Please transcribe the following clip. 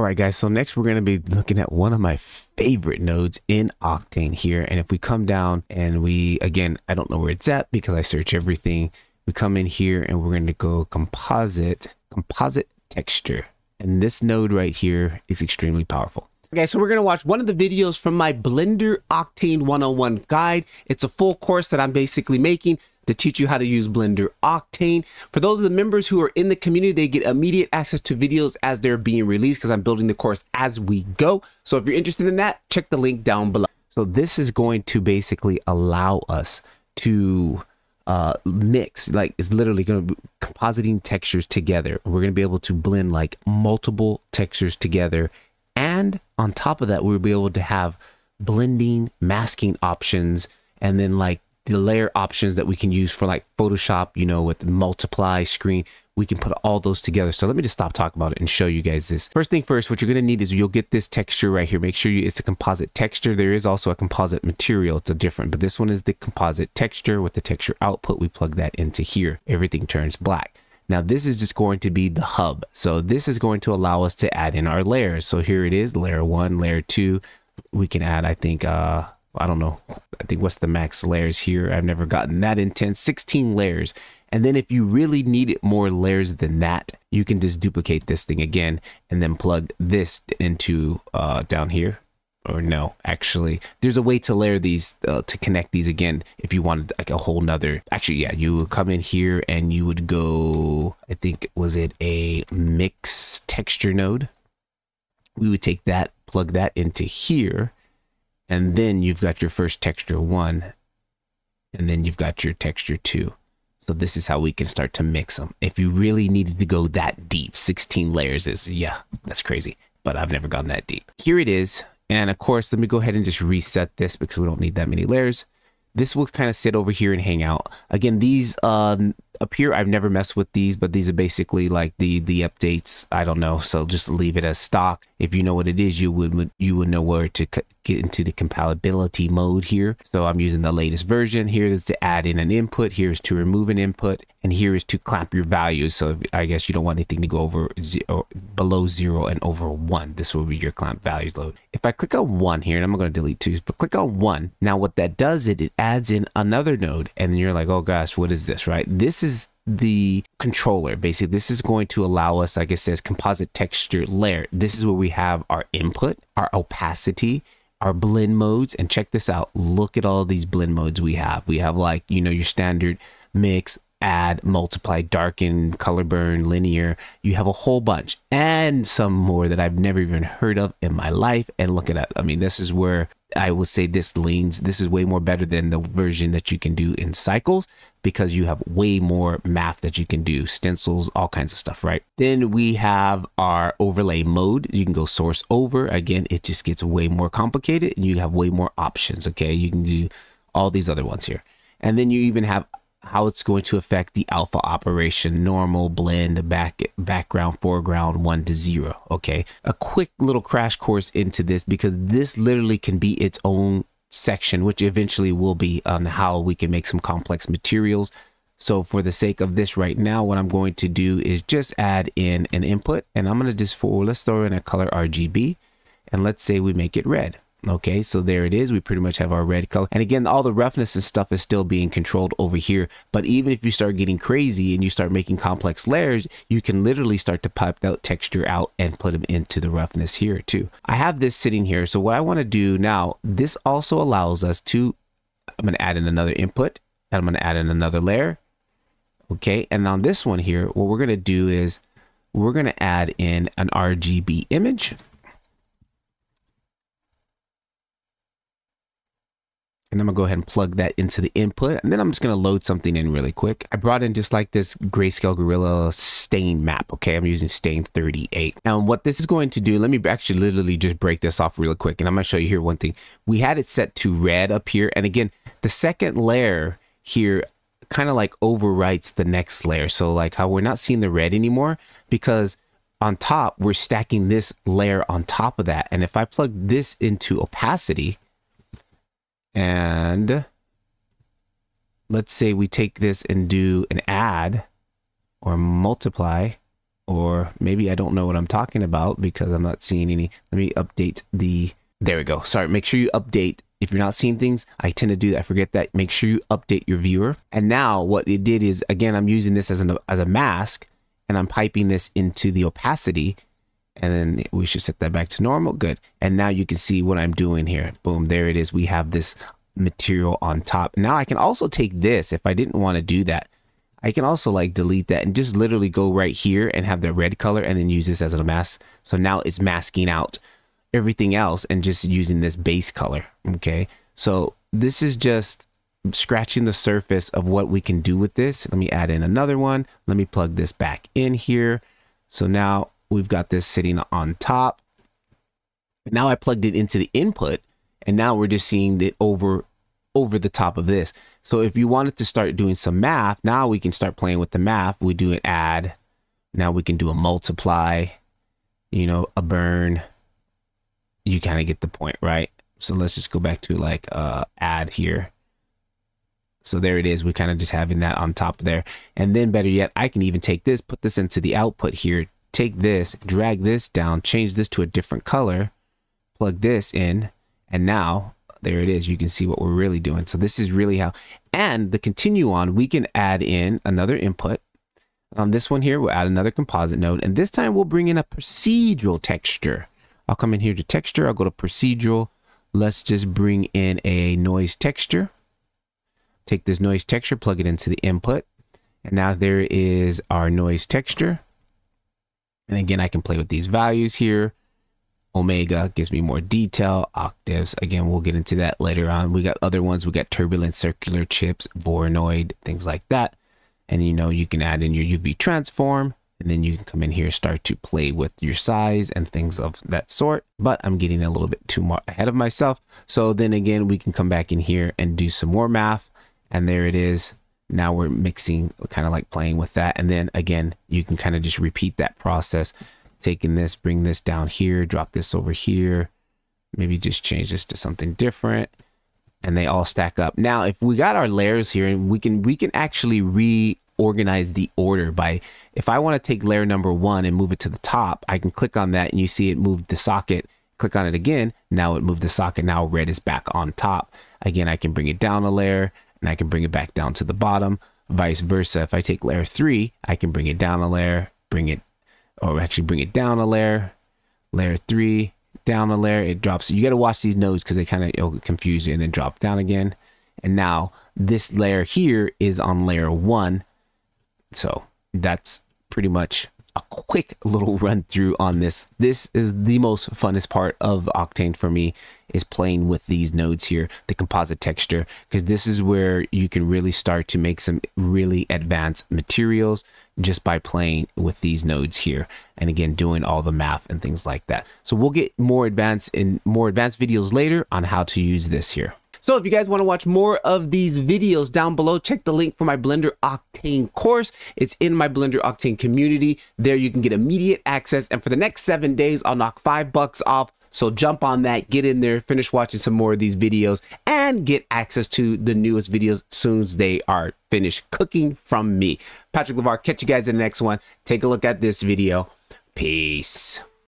All right, guys, so next we're going to be looking at one of my favorite nodes in Octane here. And if we come down and we, again, I don't know where it's at because I search everything. We come in here and we're going to go composite, composite texture. And this node right here is extremely powerful. Okay, so we're going to watch one of the videos from my Blender Octane 101 guide. It's a full course that I'm basically making to teach you how to use Blender Octane. For those of the members who are in the community, they get immediate access to videos as they're being released because I'm building the course as we go. So if you're interested in that, check the link down below. So this is going to basically allow us to uh, mix, like it's literally going to be compositing textures together. We're going to be able to blend like multiple textures together. And on top of that, we'll be able to have blending, masking options, and then like the layer options that we can use for like Photoshop, you know, with multiply screen, we can put all those together. So let me just stop talking about it and show you guys this. First thing first, what you're going to need is you'll get this texture right here. Make sure you, it's a composite texture. There is also a composite material. It's a different, but this one is the composite texture with the texture output. We plug that into here. Everything turns black. Now this is just going to be the hub. So this is going to allow us to add in our layers. So here it is, layer one, layer two. We can add, I think, uh, I don't know. I think what's the max layers here? I've never gotten that intense. 16 layers. And then if you really need more layers than that, you can just duplicate this thing again and then plug this into uh, down here. Or no, actually, there's a way to layer these uh, to connect these again. If you wanted like a whole nother, actually, yeah, you would come in here and you would go. I think was it a mix texture node? We would take that, plug that into here, and then you've got your first texture one, and then you've got your texture two. So this is how we can start to mix them. If you really needed to go that deep, 16 layers is, yeah, that's crazy. But I've never gone that deep. Here it is. And of course, let me go ahead and just reset this because we don't need that many layers. This will kind of sit over here and hang out. Again, these uh, up here i've never messed with these but these are basically like the the updates i don't know so just leave it as stock if you know what it is you would you would know where to get into the compatibility mode here. So i'm using the latest version here is to add in an input. Here is to remove an input and here is to clamp your values. So i guess you don't want anything to go over zero below zero and over one. This will be your clamp values load. If i click on one here and i'm going to delete two but click on one. Now what that does it it adds in another node and you're like oh gosh what is this right? This is is the controller. Basically, this is going to allow us, like it says, composite texture layer. This is where we have our input, our opacity, our blend modes. And check this out. Look at all these blend modes we have. We have like, you know, your standard mix, add, multiply, darken, color burn, linear. You have a whole bunch and some more that I've never even heard of in my life. And look at that. I mean, this is where I will say this leans, this is way more better than the version that you can do in cycles because you have way more math that you can do, stencils, all kinds of stuff, right? Then we have our overlay mode. You can go source over. Again, it just gets way more complicated and you have way more options, okay? You can do all these other ones here. And then you even have how it's going to affect the alpha operation, normal, blend, back background, foreground, one to zero. Okay. A quick little crash course into this because this literally can be its own section, which eventually will be on how we can make some complex materials. So for the sake of this right now, what I'm going to do is just add in an input and I'm going to just for, let's throw in a color RGB and let's say we make it red. Okay, so there it is. We pretty much have our red color. And again, all the roughness and stuff is still being controlled over here. But even if you start getting crazy and you start making complex layers, you can literally start to pipe that texture out and put them into the roughness here too. I have this sitting here. So what I want to do now, this also allows us to, I'm going to add in another input and I'm going to add in another layer. Okay, and on this one here, what we're going to do is we're going to add in an RGB image. And I'm gonna go ahead and plug that into the input and then I'm just gonna load something in really quick. I brought in just like this Greyscalegorilla stain map. Okay, I'm using stain 38. Now what this is going to do, let me actually literally just break this off real quick and I'm gonna show you here one thing. We had it set to red up here and again, the second layer here kind of like overwrites the next layer. So like how we're not seeing the red anymore because on top, we're stacking this layer on top of that. And if I plug this into opacity, and let's say we take this and do an add or multiply or maybe I don't know what I'm talking about because I'm not seeing any. Let me update the, there we go. Sorry, make sure you update. If you're not seeing things, I tend to do that. I forget that. Make sure you update your viewer. And now what it did is, again, I'm using this as, an, as a mask and I'm piping this into the opacity and then we should set that back to normal. Good. And now you can see what I'm doing here. Boom, there it is. We have this material on top. Now I can also take this if I didn't want to do that. I can also like delete that and just literally go right here and have the red color and then use this as a mask. So now it's masking out everything else and just using this base color. Okay. So this is just scratching the surface of what we can do with this. Let me add in another one. Let me plug this back in here. So now we've got this sitting on top. Now I plugged it into the input and now we're just seeing it over over the top of this. So if you wanted to start doing some math, now we can start playing with the math. We do an add. Now we can do a multiply, you know, a burn. You kind of get the point, right? So let's just go back to like uh add here. So there it is. We're kind of just having that on top there. And then better yet, I can even take this, put this into the output here, take this, drag this down, change this to a different color, plug this in, and now there it is. You can see what we're really doing. So this is really how, and the continue on, we can add in another input. On this one here, we'll add another composite node, and this time we'll bring in a procedural texture. I'll come in here to texture. I'll go to procedural. Let's just bring in a noise texture. Take this noise texture, plug it into the input. And now there is our noise texture. And again, I can play with these values here. Omega gives me more detail. Octaves, again, we'll get into that later on. We got other ones. We got turbulent circular chips, Voronoi, things like that. And you know, you can add in your UV transform and then you can come in here, start to play with your size and things of that sort. But I'm getting a little bit too much ahead of myself. So then again, we can come back in here and do some more math. And there it is now we're mixing kind of like playing with that. And then again you can kind of just repeat that process. Taking this bring this down here drop this over here. Maybe just change this to something different. And they all stack up. Now if we got our layers here and we can we can actually reorganize the order by if i want to take layer number one and move it to the top i can click on that and you see it moved the socket. Click on it again. Now it moved the socket. Now red is back on top. Again i can bring it down a layer and I can bring it back down to the bottom. Vice versa, if I take layer three, I can bring it down a layer, bring it, or actually bring it down a layer, layer three, down a layer, it drops. You got to watch these nodes because they kind of confuse you and then drop down again. And now this layer here is on layer one. So that's pretty much a quick little run through on this. This is the most funnest part of Octane for me is playing with these nodes here, the composite texture, because this is where you can really start to make some really advanced materials just by playing with these nodes here. And again, doing all the math and things like that. So we'll get more advanced in more advanced videos later on how to use this here. So if you guys want to watch more of these videos down below, check the link for my Blender Octane course. It's in my Blender Octane community. There you can get immediate access. And for the next seven days, I'll knock five bucks off. So jump on that, get in there, finish watching some more of these videos, and get access to the newest videos soon as they are finished cooking from me. Patrick LeVar, catch you guys in the next one. Take a look at this video. Peace.